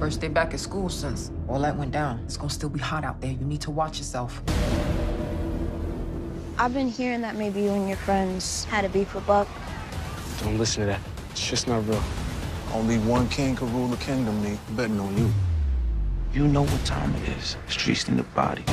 First day back at school since all that went down. It's gonna still be hot out there. You need to watch yourself. I've been hearing that maybe you and your friends had a beef with Buck. Don't listen to that. It's just not real. Only one king can rule the kingdom, me. Betting on you. You know what time it is. Streets in the body.